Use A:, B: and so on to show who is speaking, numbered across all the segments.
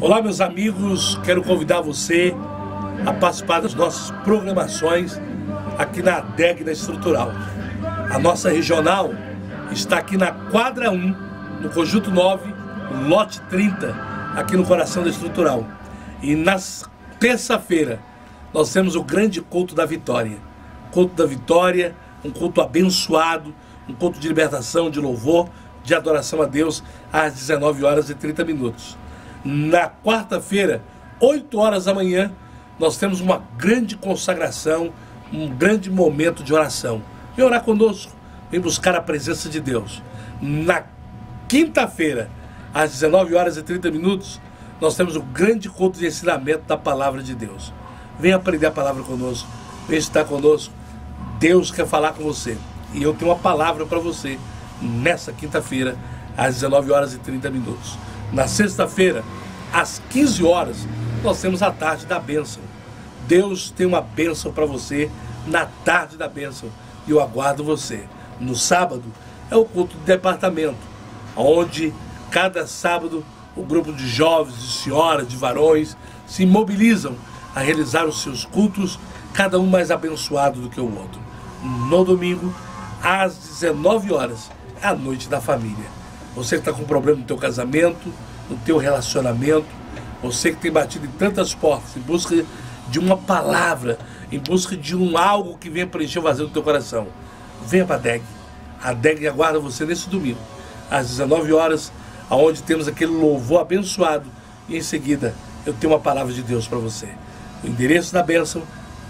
A: Olá, meus amigos, quero convidar você a participar das nossas programações aqui na ADEG da Estrutural. A nossa regional está aqui na quadra 1, no conjunto 9, lote 30, aqui no coração da Estrutural. E na terça-feira nós temos o grande culto da vitória. Culto da vitória, um culto abençoado, um culto de libertação, de louvor, de adoração a Deus às 19 horas e 30 minutos. Na quarta-feira, 8 horas da manhã, nós temos uma grande consagração, um grande momento de oração. Vem orar conosco, vem buscar a presença de Deus. Na quinta-feira, às 19 horas e 30 minutos, nós temos o grande culto de ensinamento da palavra de Deus. Vem aprender a palavra conosco, vem estar conosco. Deus quer falar com você. E eu tenho uma palavra para você nessa quinta-feira, às 19 horas e 30 minutos. Na sexta-feira, às 15 horas, nós temos a tarde da bênção. Deus tem uma bênção para você na tarde da bênção e eu aguardo você. No sábado é o culto de departamento, onde cada sábado o grupo de jovens, de senhoras, de varões se mobilizam a realizar os seus cultos, cada um mais abençoado do que o outro. No domingo, às 19 horas, é a noite da família. Você que está com problema no teu casamento, no teu relacionamento, você que tem batido em tantas portas em busca de uma palavra, em busca de um algo que venha preencher o vazio do teu coração. Venha para a DEG. A DEG aguarda você nesse domingo, às 19 horas, aonde temos aquele louvor abençoado e em seguida eu tenho uma palavra de Deus para você. O endereço da bênção,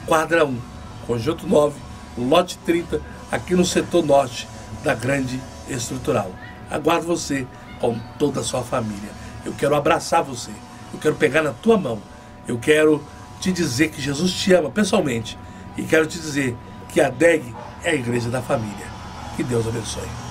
A: quadra 1, conjunto 9, lote 30, aqui no setor norte da grande estrutural. Aguardo você com toda a sua família. Eu quero abraçar você. Eu quero pegar na tua mão. Eu quero te dizer que Jesus te ama pessoalmente. E quero te dizer que a DEG é a igreja da família. Que Deus abençoe.